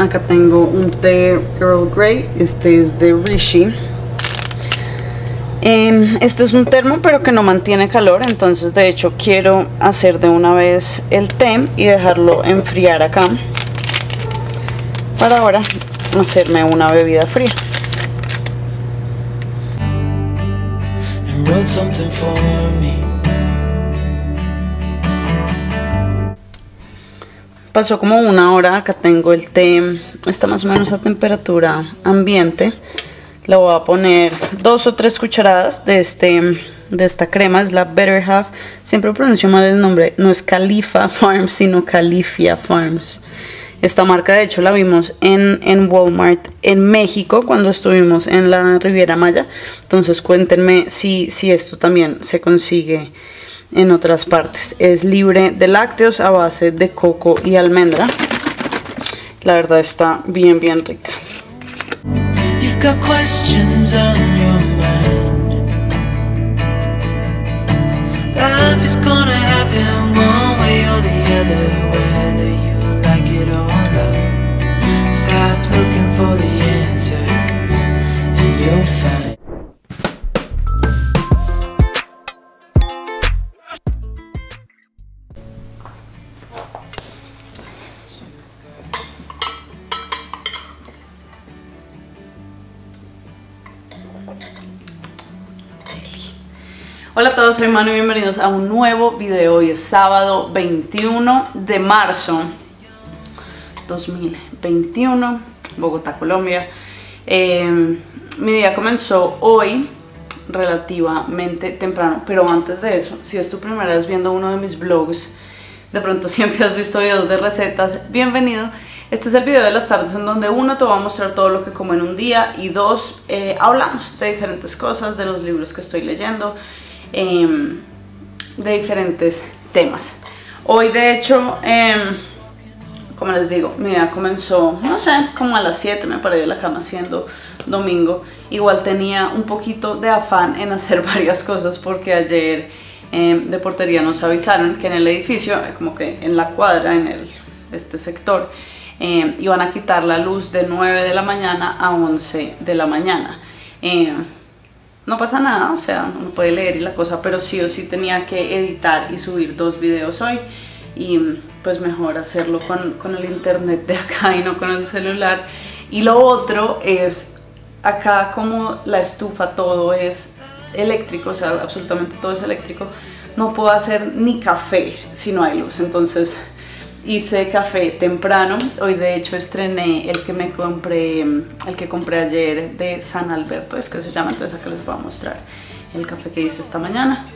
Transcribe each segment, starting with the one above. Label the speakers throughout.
Speaker 1: Acá tengo un té Earl Grey. Este es de Rishi. Em, este es un termo pero que no mantiene calor, entonces de hecho quiero hacer de una vez el té y dejarlo enfriar acá para ahora hacerme una bebida fría. Pasó como una hora, acá tengo el té, está más o menos a temperatura ambiente le voy a poner dos o tres cucharadas de este de esta crema, es la Better Half. Siempre pronuncio mal el nombre, no es Califa Farms, sino Califia Farms. Esta marca de hecho la vimos en, en, Walmart en México cuando estuvimos en la Riviera Maya. Entonces cuéntenme si, si esto también se consigue en otras partes. Es libre de lácteos a base de coco y almendra. La verdad está bien bien rica. is Hola a todos, soy Manu y bienvenidos a un nuevo video. Hoy es sábado 21 de marzo 2021, Bogotá, Colombia. Em, mi día comenzó hoy relativamente temprano, pero antes de eso, si es tu primera vez viendo uno de mis vlogs, de pronto siempre has visto videos de recetas, bienvenido. Este es el video de las tardes en donde uno te va a mostrar todo lo que como en un día y dos, eh, hablamos de diferentes cosas, de los libros que estoy leyendo Em, de diferentes temas. Hoy de hecho, em, como les digo, mi día comenzó, no sé, como a las 7 me paré de la cama siendo domingo. Igual tenía un poquito de afán en hacer varias cosas porque ayer em, de portería nos avisaron que en el edificio, como que en la cuadra, en el, este sector, iban a quitar la luz de 9 de la mañana a 11 de la mañana no pasa nada, o sea, uno puede leer y la cosa, pero sí o sí tenía que editar y subir dos videos hoy y pues mejor hacerlo con, el internet de acá y no con el celular. Y lo otro es, acá como la estufa todo es eléctrico, o sea, absolutamente todo es eléctrico, no puedo hacer ni café si no hay luz, entonces hice café temprano. Hoy de hecho estrené el que me compré, el que compré ayer de San Alberto, es que se llama, entonces acá les voy a mostrar el café que hice esta mañana.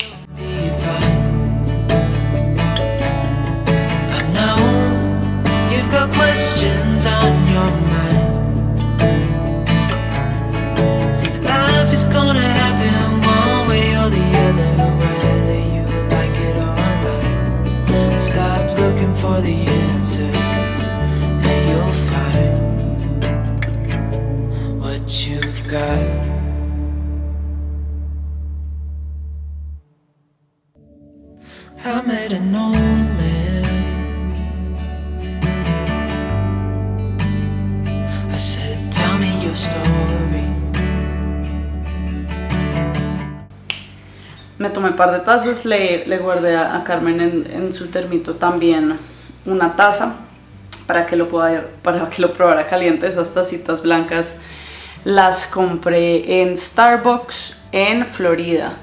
Speaker 1: Un par de tazas, le, le guardé a, Carmen en, en, su termito también una taza para que lo pueda para que lo probara caliente. Esas tacitas blancas las compré en Starbucks en Florida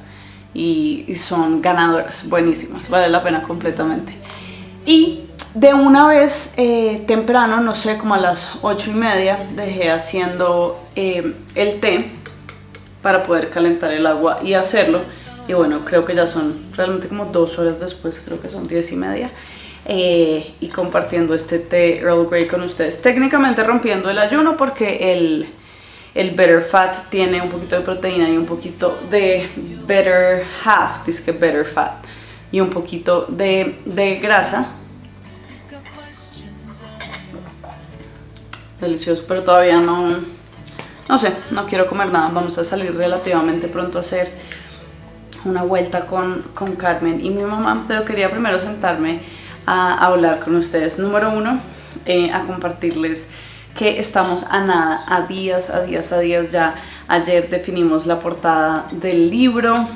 Speaker 1: y, son ganadoras, buenísimas, vale la pena completamente. Y de una vez eh, temprano, no sé, como a las ocho y media, dejé haciendo eh, el té para poder calentar el agua y hacerlo. Y bueno, creo que ya son realmente como dos horas después, creo que son diez y media. Eh, y compartiendo este té Earl Grey con ustedes. Técnicamente rompiendo el ayuno porque el, el Better Fat tiene un poquito de proteína y un poquito de Better Half, dice que Better Fat, y un poquito de, de grasa. Delicioso, pero todavía no, no sé, no quiero comer nada. Vamos a salir relativamente pronto a hacer una vuelta con, con Carmen y mi mamá, pero quería primero sentarme a hablar con ustedes. Número uno, eh, a compartirles que estamos a nada, a días, a días, a días ya. Ayer definimos la portada del libro,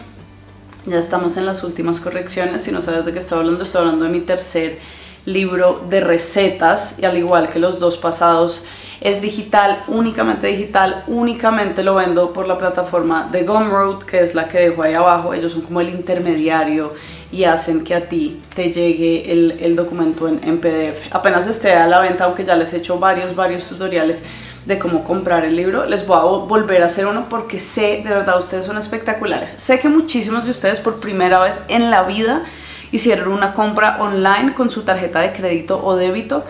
Speaker 1: ya estamos en las últimas correcciones. Si no sabes de qué estoy hablando, estoy hablando de mi tercer libro de recetas y al igual que los dos pasados es digital, únicamente digital, únicamente lo vendo por la plataforma de Gumroad, que es la que dejo ahí abajo, ellos son como el intermediario y hacen que a ti te llegue el, el documento en, en, PDF. Apenas esté a la venta, aunque ya les he hecho varios, varios tutoriales de cómo comprar el libro, les voy a volver a hacer uno porque sé, de verdad, ustedes son espectaculares. Sé que muchísimos de ustedes por primera vez en la vida hicieron una compra online con su tarjeta de crédito o débito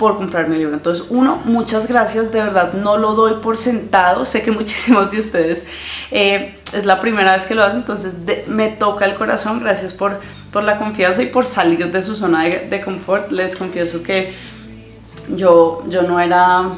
Speaker 1: por comprar mi libro. Entonces, uno, muchas gracias, de verdad no lo doy por sentado, sé que muchísimos de ustedes eh, es la primera vez que lo hacen, entonces me toca el corazón, gracias por, por la confianza y por salir de su zona de, confort. Les confieso que yo, yo no era...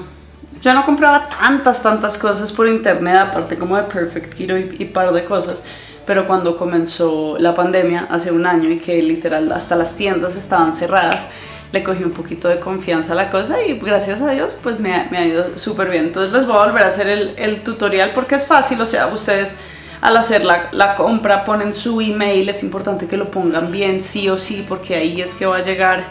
Speaker 1: Yo no compraba tantas, tantas cosas por internet, aparte como de Perfect Hero y, y par de cosas pero cuando comenzó la pandemia hace un año y que literal hasta las tiendas estaban cerradas, le cogí un poquito de confianza a la cosa y gracias a Dios pues me ha, ido súper bien. Entonces les voy a volver a hacer el, el, tutorial porque es fácil, o sea, ustedes al hacer la, la, compra ponen su email, es importante que lo pongan bien sí o sí porque ahí es que va a llegar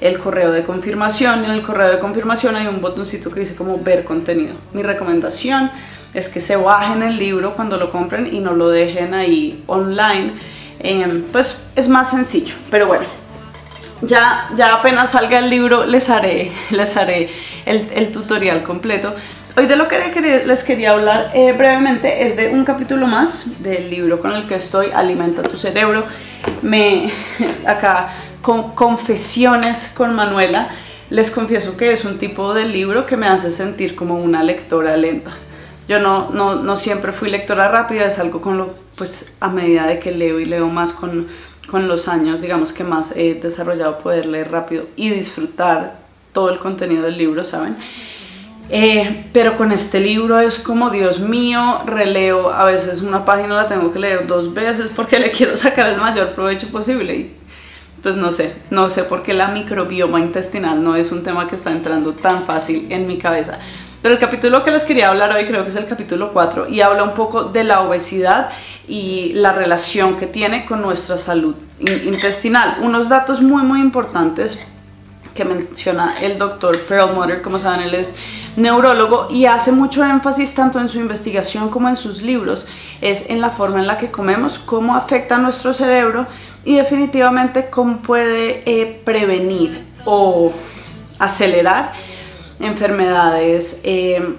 Speaker 1: el correo de confirmación. En el correo de confirmación hay un botoncito que dice como ver contenido. Mi recomendación es que se bajen el libro cuando lo compren y no lo dejen ahí online. Eh, pues es más sencillo, pero bueno, ya, ya apenas salga el libro les haré, les haré el, el tutorial completo. Hoy de lo que les quería hablar eh, brevemente es de un capítulo más del libro con el que estoy, Alimenta tu cerebro. Me, acá con confesiones con Manuela, les confieso que es un tipo de libro que me hace sentir como una lectora lenta. Yo no, no, no siempre fui lectora rápida, es algo con lo, pues a medida de que leo y leo más con con los años, digamos que más he desarrollado poder leer rápido y disfrutar todo el contenido del libro, ¿saben? Eh, pero con este libro es como, Dios mío, releo, a veces una página la tengo que leer dos veces porque le quiero sacar el mayor provecho posible y pues no sé, no sé por qué la microbioma intestinal no es un tema que está entrando tan fácil en mi cabeza. Pero el capítulo que les quería hablar hoy creo que es el capítulo 4 y habla un poco de la obesidad y la relación que tiene con nuestra salud intestinal. Unos datos muy muy importantes que menciona el doctor Perlmutter, como saben él es neurólogo y hace mucho énfasis tanto en su investigación como en sus libros, es en la forma en la que comemos, cómo afecta a nuestro cerebro y definitivamente cómo puede eh, prevenir o acelerar enfermedades eh,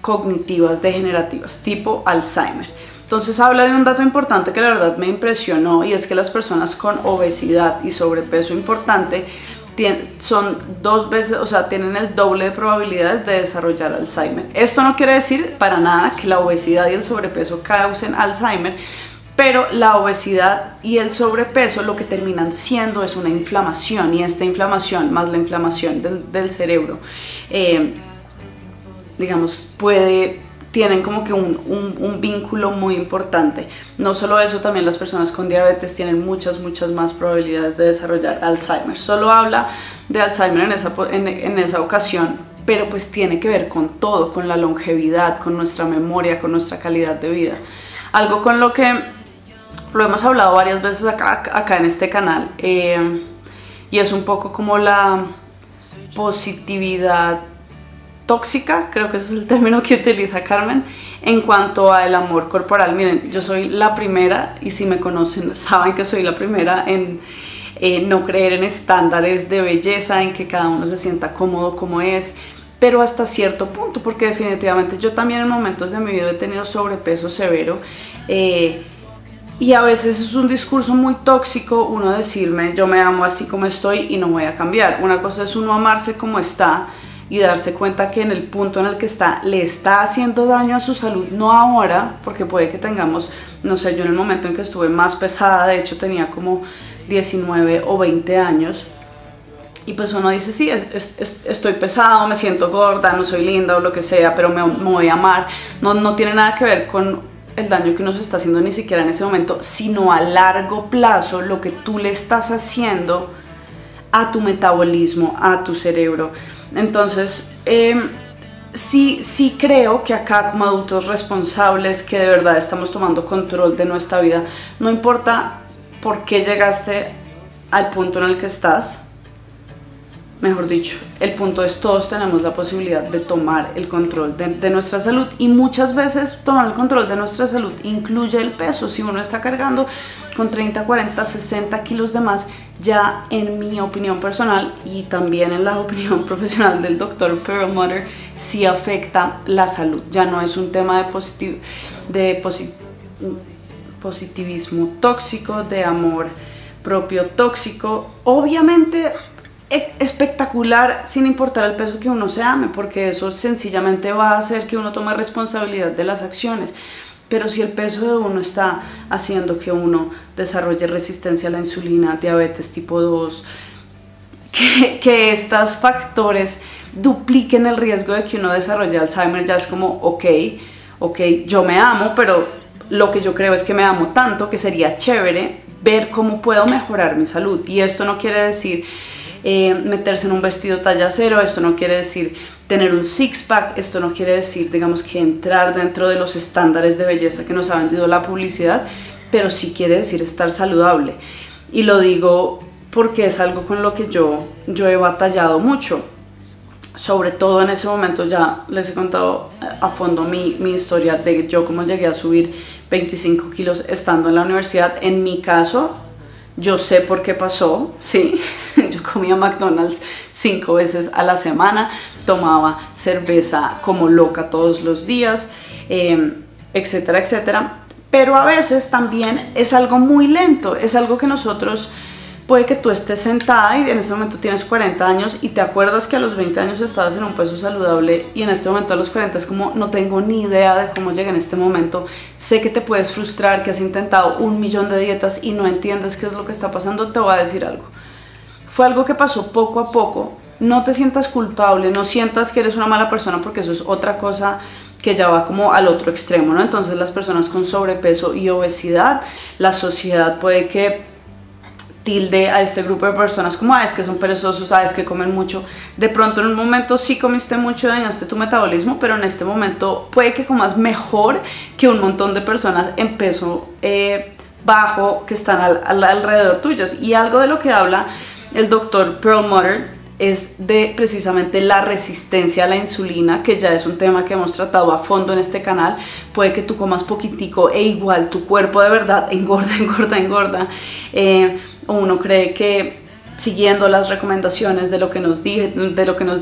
Speaker 1: cognitivas degenerativas tipo Alzheimer. Entonces habla de un dato importante que la verdad me impresionó y es que las personas con obesidad y sobrepeso importante son dos veces, o sea, tienen el doble de probabilidades de desarrollar Alzheimer. Esto no quiere decir para nada que la obesidad y el sobrepeso causen Alzheimer, pero la obesidad y el sobrepeso lo que terminan siendo es una inflamación y esta inflamación más la inflamación del, cerebro, eh, digamos, puede tienen como que un, un, vínculo muy importante. No solo eso, también las personas con diabetes tienen muchas, muchas más probabilidades de desarrollar Alzheimer. Solo habla de Alzheimer en esa, en, en esa ocasión, pero pues tiene que ver con todo, con la longevidad, con nuestra memoria, con nuestra calidad de vida. Algo con lo que lo hemos hablado varias veces acá, acá en este canal eh, y es un poco como la positividad tóxica, creo que ese es el término que utiliza Carmen, en cuanto al amor corporal. Miren, yo soy la primera y si me conocen saben que soy la primera en no creer en estándares de belleza, en que cada uno se sienta cómodo como es, pero hasta cierto punto, porque definitivamente yo también en momentos de mi vida he tenido sobrepeso severo. Eh, y a veces es un discurso muy tóxico uno decirme yo me amo así como estoy y no voy a cambiar. Una cosa es uno amarse como está y darse cuenta que en el punto en el que está le está haciendo daño a su salud, no ahora, porque puede que tengamos, no sé, yo en el momento en que estuve más pesada, de hecho tenía como 19 o 20 años, y pues uno dice, sí, estoy pesado, me siento gorda, no soy linda o lo que sea, pero me, me voy a amar. No, no tiene nada que ver con el daño que uno se está haciendo ni siquiera en ese momento, sino a largo plazo lo que tú le estás haciendo a tu metabolismo, a tu cerebro. Entonces, em, sí, sí creo que acá como adultos responsables que de verdad estamos tomando control de nuestra vida, no importa por qué llegaste al punto en el que estás, mejor dicho, el punto es todos tenemos la posibilidad de tomar el control de, nuestra salud y muchas veces tomar el control de nuestra salud incluye el peso. Si uno está cargando con 30, 40, 60 kilos de más, ya en mi opinión personal y también en la opinión profesional del doctor Perlmutter, sí afecta la salud. Ya no es un tema de, positivismo tóxico, de amor propio tóxico. Obviamente espectacular sin importar el peso que uno se ame, porque eso sencillamente va a hacer que uno tome responsabilidad de las acciones. Pero si el peso de uno está haciendo que uno desarrolle resistencia a la insulina, diabetes tipo 2, que, que estos factores dupliquen el riesgo de que uno desarrolle Alzheimer, ya es como, ok, ok, yo me amo, pero lo que yo creo es que me amo tanto que sería chévere ver cómo puedo mejorar mi salud. Y esto no quiere decir eh, meterse en un vestido talla cero, esto no quiere decir tener un six-pack, esto no quiere decir, digamos, que entrar dentro de los estándares de belleza que nos ha vendido la publicidad, pero sí quiere decir estar saludable. Y lo digo porque es algo con lo que yo, yo he batallado mucho. Sobre todo en ese momento ya les he contado a fondo mi, mi historia de yo cómo llegué a subir 25 kilos estando en la universidad. En mi caso, yo sé por qué pasó, sí, yo comía McDonald's cinco veces a la semana, tomaba cerveza como loca todos los días, em, etcétera, etcétera. Pero a veces también es algo muy lento, es algo que nosotros puede que tú estés sentada y en este momento tienes 40 años y te acuerdas que a los 20 años estabas en un peso saludable y en este momento a los 40 es como no tengo ni idea de cómo llegué en este momento. Sé que te puedes frustrar, que has intentado un millón de dietas y no entiendes qué es lo que está pasando, te voy a decir algo. Fue algo que pasó poco a poco. No te sientas culpable, no sientas que eres una mala persona porque eso es otra cosa que ya va como al otro extremo, ¿no? Entonces las personas con sobrepeso y obesidad, la sociedad puede que tilde a este grupo de personas como, ah, es que son perezosos, sabes que comen mucho. De pronto en un momento sí comiste mucho, dañaste tu metabolismo, pero en este momento puede que comas mejor que un montón de personas en peso eh, bajo que están al, alrededor tuyos. Y algo de lo que habla el doctor Perlmutter es de precisamente la resistencia a la insulina, que ya es un tema que hemos tratado a fondo en este canal. Puede que tú comas poquitico e igual tu cuerpo de verdad engorda, engorda, engorda. Eh, uno cree que siguiendo las recomendaciones de lo que nos,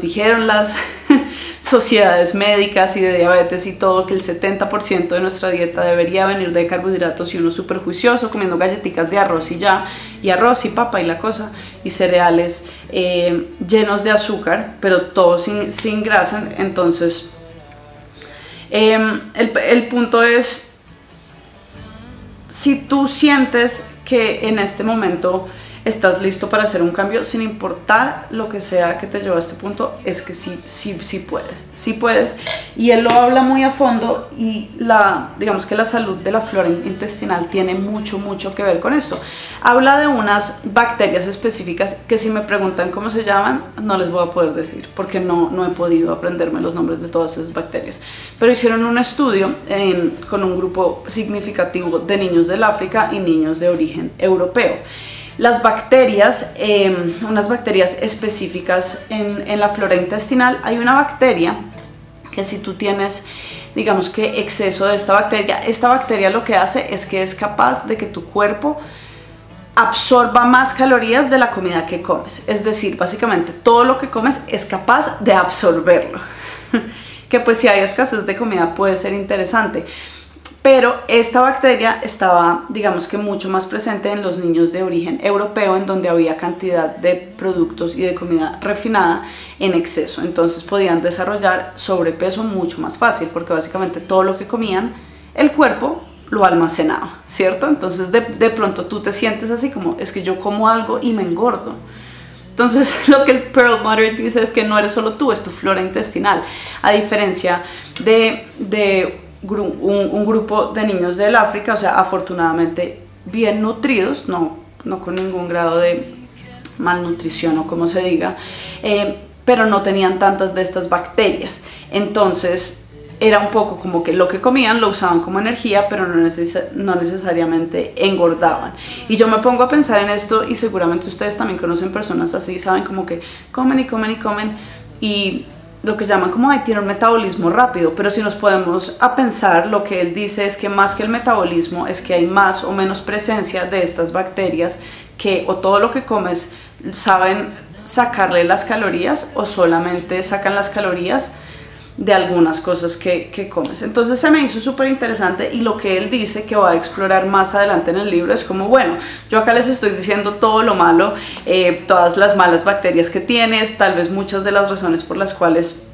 Speaker 1: dijeron las sociedades médicas y de diabetes y todo, que el 70% de nuestra dieta debería venir de carbohidratos y uno súper juicioso comiendo galletitas de arroz y ya, y arroz y papa y la cosa, y cereales eh, llenos de azúcar, pero todo sin, grasa, entonces em, el punto es, si tú sientes que en este momento estás listo para hacer un cambio sin importar lo que sea que te llevó a este punto, es que sí, sí, sí puedes, sí puedes. Y él lo habla muy a fondo y la, digamos que la salud de la flora intestinal tiene mucho, mucho que ver con esto. Habla de unas bacterias específicas que si me preguntan cómo se llaman, no les voy a poder decir porque no, no he podido aprenderme los nombres de todas esas bacterias. Pero hicieron un estudio con un grupo significativo de niños del África y niños de origen europeo. Las bacterias, em, unas bacterias específicas en, la flora intestinal, hay una bacteria que si tú tienes digamos que exceso de esta bacteria, esta bacteria lo que hace es que es capaz de que tu cuerpo absorba más calorías de la comida que comes. Es decir, básicamente todo lo que comes es capaz de absorberlo. que pues si hay escasez de comida puede ser interesante pero esta bacteria estaba, digamos que mucho más presente en los niños de origen europeo, en donde había cantidad de productos y de comida refinada en exceso. Entonces podían desarrollar sobrepeso mucho más fácil, porque básicamente todo lo que comían, el cuerpo lo almacenaba, ¿cierto? Entonces de, pronto tú te sientes así como, es que yo como algo y me engordo. Entonces lo que el Pearl Mother dice es que no eres solo tú, es tu flora intestinal. A diferencia de, de un, grupo de niños del África, o sea, afortunadamente bien nutridos, no, no con ningún grado de malnutrición o como se diga, eh, pero no tenían tantas de estas bacterias. Entonces era un poco como que lo que comían lo usaban como energía, pero no, no, necesariamente engordaban. Y yo me pongo a pensar en esto y seguramente ustedes también conocen personas así, saben como que comen y comen y comen y lo que llaman como, ay, tiene un metabolismo rápido, pero si nos podemos a pensar, lo que él dice es que más que el metabolismo es que hay más o menos presencia de estas bacterias que o todo lo que comes saben sacarle las calorías o solamente sacan las calorías de algunas cosas que, que comes. Entonces se me hizo súper interesante y lo que él dice que va a explorar más adelante en el libro es como, bueno, yo acá les estoy diciendo todo lo malo, eh, todas las malas bacterias que tienes, tal vez muchas de las razones por las cuales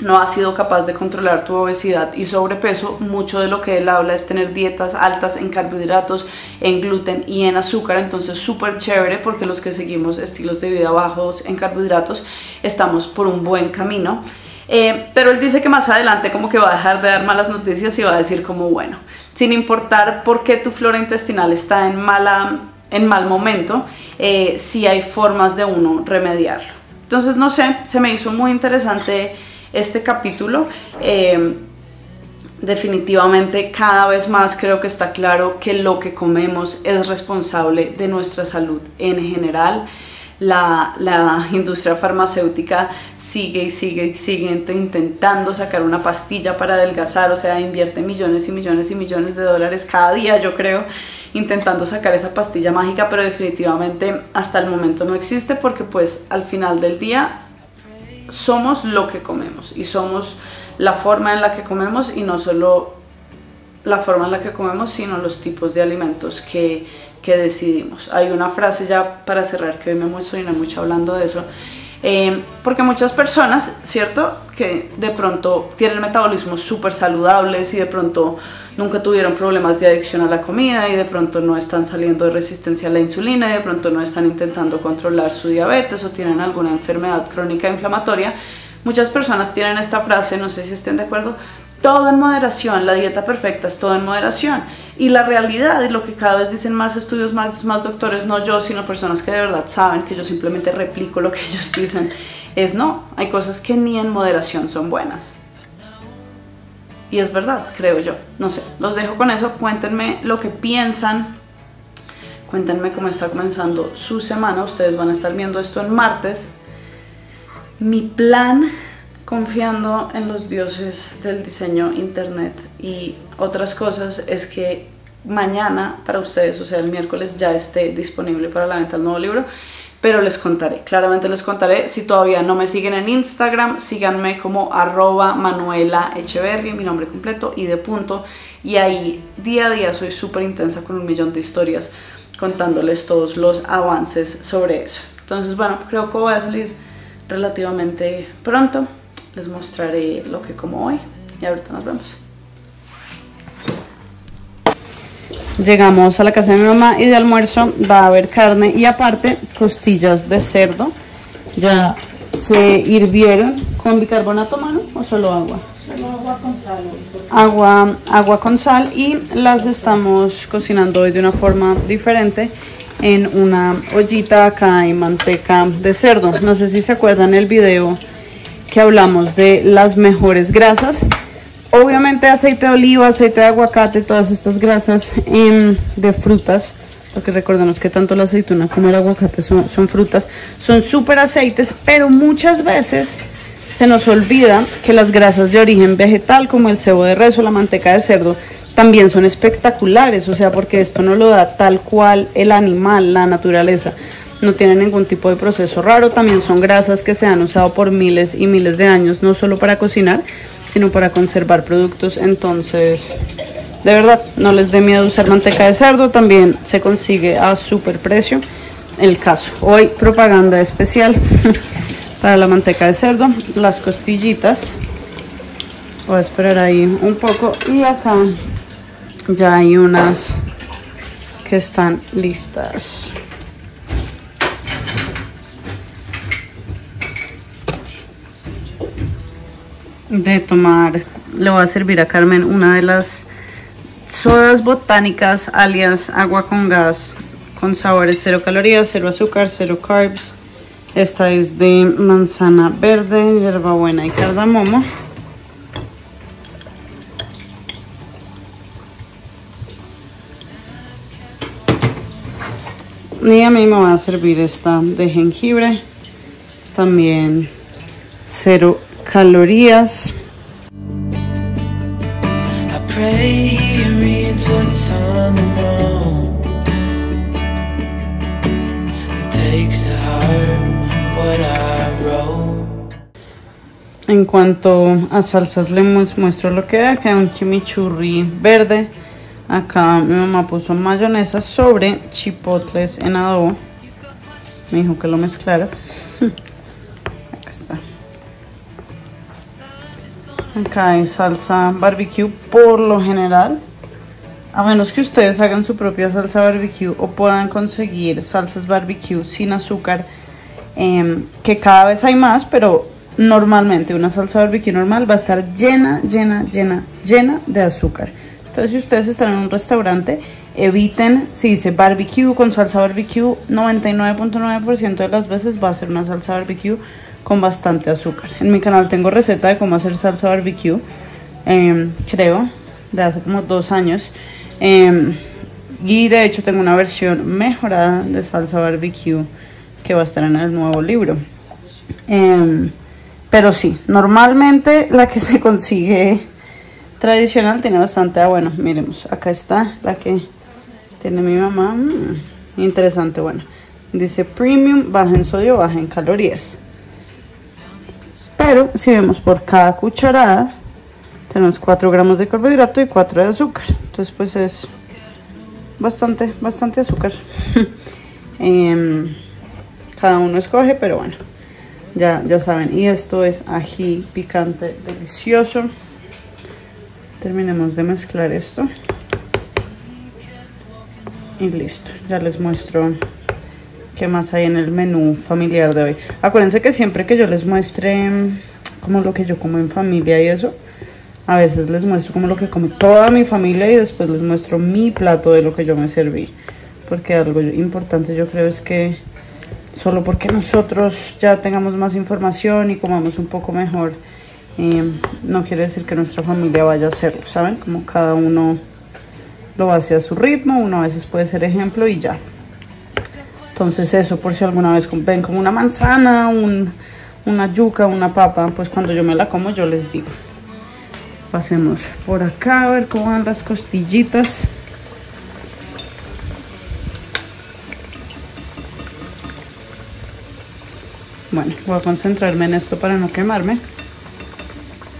Speaker 1: no has sido capaz de controlar tu obesidad y sobrepeso, mucho de lo que él habla es tener dietas altas en carbohidratos, en gluten y en azúcar, entonces súper chévere porque los que seguimos estilos de vida bajos en carbohidratos estamos por un buen camino. Eh, pero él dice que más adelante como que va a dejar de dar malas noticias y va a decir como bueno, sin importar por qué tu flora intestinal está en, mala, en mal momento, eh, si hay formas de uno remediarlo. Entonces no sé, se me hizo muy interesante este capítulo. Eh, definitivamente cada vez más creo que está claro que lo que comemos es responsable de nuestra salud en general la, industria farmacéutica sigue y sigue y sigue intentando sacar una pastilla para adelgazar, o sea, invierte millones y millones y millones de dólares cada día, yo creo, intentando sacar esa pastilla mágica, pero definitivamente hasta el momento no existe porque pues al final del día somos lo que comemos y somos la forma en la que comemos y no solo la forma en la que comemos, sino los tipos de alimentos que, que decidimos. Hay una frase ya para cerrar que hoy me emociona mucho hablando de eso, eh, porque muchas personas, ¿cierto? Que de pronto tienen metabolismos súper saludables y de pronto nunca tuvieron problemas de adicción a la comida y de pronto no están saliendo de resistencia a la insulina y de pronto no están intentando controlar su diabetes o tienen alguna enfermedad crónica inflamatoria. Muchas personas tienen esta frase, no sé si estén de acuerdo, todo en moderación, la dieta perfecta es todo en moderación. Y la realidad, y lo que cada vez dicen más estudios, más, más doctores, no yo, sino personas que de verdad saben que yo simplemente replico lo que ellos dicen, es no, hay cosas que ni en moderación son buenas. Y es verdad, creo yo. No sé, los dejo con eso. Cuéntenme lo que piensan. Cuéntenme cómo está comenzando su semana. Ustedes van a estar viendo esto en martes. Mi plan confiando en los dioses del diseño internet. Y otras cosas es que mañana para ustedes, o sea el miércoles ya esté disponible para la venta el nuevo libro, pero les contaré, claramente les contaré, si todavía no me siguen en Instagram, síganme como arroba Manuela Echeverry, mi nombre completo y de punto, y ahí día a día soy súper intensa con un millón de historias contándoles todos los avances sobre eso. Entonces bueno, creo que voy a salir relativamente pronto les mostraré lo que como hoy y ahorita nos vemos. Llegamos a la casa de mi mamá y de almuerzo va a haber carne y aparte costillas de cerdo. Ya se hirvieron con bicarbonato mano o solo agua.
Speaker 2: Solo agua con sal.
Speaker 1: Agua, agua con sal y las estamos cocinando hoy de una forma diferente en una ollita acá hay manteca de cerdo. No sé si se acuerdan el video que hablamos de las mejores grasas. Obviamente aceite de oliva, aceite de aguacate, todas estas grasas em, de frutas, porque recordemos que tanto la aceituna como el aguacate son, frutas, son súper aceites, pero muchas veces se nos olvida que las grasas de origen vegetal, como el cebo de res o la manteca de cerdo, también son espectaculares, o sea, porque esto no lo da tal cual el animal, la naturaleza no tienen ningún tipo de proceso raro, también son grasas que se han usado por miles y miles de años, no solo para cocinar, sino para conservar productos, entonces de verdad no les dé miedo usar manteca de cerdo, también se consigue a super precio, el caso, hoy propaganda especial para la manteca de cerdo, las costillitas, voy a esperar ahí un poco y acá ya hay unas que están listas. De tomar, le voy a servir a Carmen una de las sodas botánicas alias agua con gas con sabores cero calorías, cero azúcar, cero carbs Esta es de manzana verde, hierbabuena y cardamomo. Y a mí me va a servir esta de jengibre. También cero calorías. En cuanto a salsas les muestro lo que hay, que un chimichurri verde Acá mi mamá puso mayonesa sobre chipotles en adobo. Me dijo que lo mezclara. Acá está. Acá hay salsa barbecue por lo general. A menos que ustedes hagan su propia salsa barbecue o puedan conseguir salsas barbecue sin azúcar. Em, que cada vez hay más, pero normalmente una salsa barbecue normal va a estar llena, llena, llena, llena de azúcar. Entonces si ustedes están en un restaurante, eviten, si dice barbecue con salsa barbecue, 99.9% de las veces va a ser una salsa barbecue con bastante azúcar. En mi canal tengo receta de cómo hacer salsa barbecue, em, creo, de hace como dos años. Em, y de hecho tengo una versión mejorada de salsa barbecue que va a estar en el nuevo libro. Em, pero sí, normalmente la que se consigue tradicional tiene bastante, ah, bueno, miremos, acá está la que tiene mi mamá, mm, interesante, bueno, dice premium, baja en sodio, baja en calorías, pero si vemos por cada cucharada, tenemos 4 gramos de carbohidrato y 4 de azúcar, entonces pues es bastante, bastante azúcar, em, cada uno escoge, pero bueno, ya, ya saben, y esto es ají picante delicioso, terminemos de mezclar esto. Y listo ya les muestro qué más hay en el menú familiar de hoy acuérdense que siempre que yo les muestre mm, como lo que yo como en familia y eso a veces les muestro como lo que come toda mi familia y después les muestro mi plato de lo que yo me serví porque algo importante yo creo es que solo porque nosotros ya tengamos más información y comamos un poco mejor no quiere decir que nuestra familia vaya a hacerlo, ¿saben? Como cada uno lo hace a su ritmo, uno a veces puede ser ejemplo y ya. Entonces eso, por si alguna vez ven como una manzana, una yuca, una papa, pues cuando yo me la como yo les digo. Pasemos por acá a ver cómo van las costillitas. Bueno, voy a concentrarme en esto para no quemarme.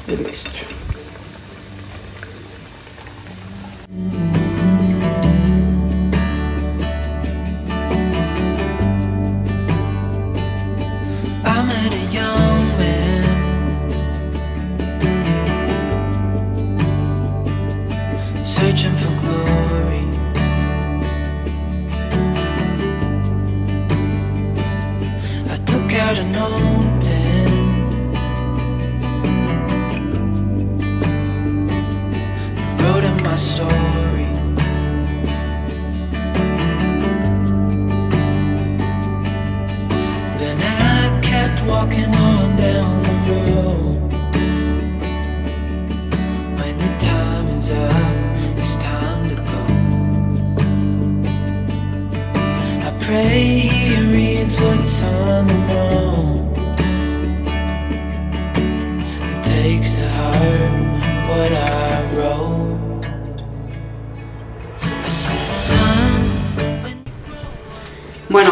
Speaker 1: Listo.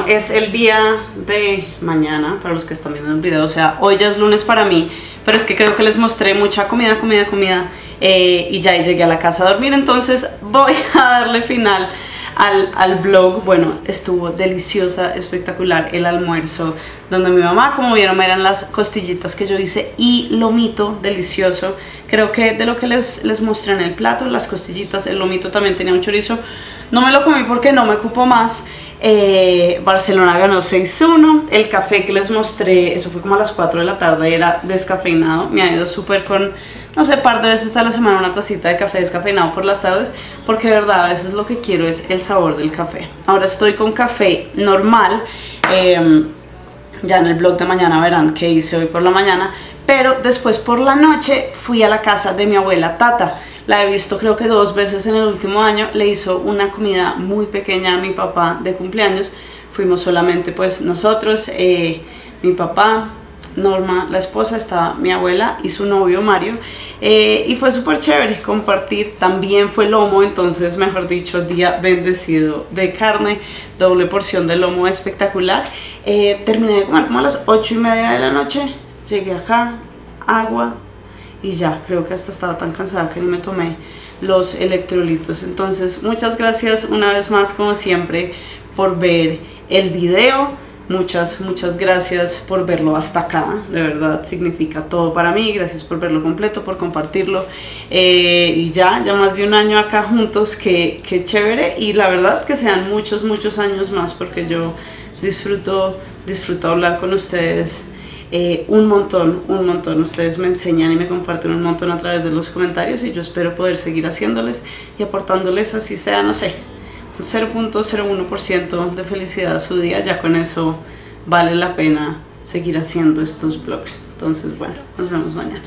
Speaker 1: Es el día de mañana para los que están viendo el video, o sea, hoy ya es lunes para mí, pero es que creo que les mostré mucha comida, comida, comida eh, y ya llegué a la casa a dormir, entonces voy a darle final al, al blog. Bueno, estuvo deliciosa, espectacular el almuerzo, donde mi mamá, como vieron, eran las costillitas que yo hice y lomito delicioso. Creo que de lo que les, les mostré en el plato, las costillitas, el lomito también tenía un chorizo. No me lo comí porque no me cupo más. Eh, Barcelona ganó 6-1. El café que les mostré, eso fue como a las 4 de la tarde, era descafeinado. Me ha ido súper con, no sé, par de veces a la semana una tacita de café descafeinado por las tardes, porque de verdad a veces lo que quiero es el sabor del café. Ahora estoy con café normal. Em, Ya en el blog de mañana verán qué hice hoy por la mañana. Pero después por la noche fui a la casa de mi abuela Tata. La he visto creo que dos veces en el último año. Le hizo una comida muy pequeña a mi papá de cumpleaños. Fuimos solamente pues nosotros, eh, mi papá, Norma, la esposa, estaba mi abuela y su novio Mario. Eh, y fue súper chévere compartir. También fue lomo, entonces, mejor dicho, día bendecido de carne, doble porción de lomo espectacular. Eh, terminé de comer como a las 8 y media de la noche. Llegué acá, agua y ya. Creo que hasta estaba tan cansada que ni me tomé los electrolitos. Entonces, muchas gracias una vez más, como siempre, por ver el video. Muchas, muchas gracias por verlo hasta acá, de verdad significa todo para mí, gracias por verlo completo, por compartirlo. Eh, y ya, ya más de un año acá juntos, que, chévere. Y la verdad que sean muchos, muchos años más porque yo disfruto, disfruto hablar con ustedes eh, un montón, un montón, ustedes me enseñan y me comparten un montón a través de los comentarios y yo espero poder seguir haciéndoles y aportándoles así sea, no sé, 0.01% de felicidad a su día, ya con eso vale la pena seguir haciendo estos vlogs. Entonces, bueno, nos vemos mañana.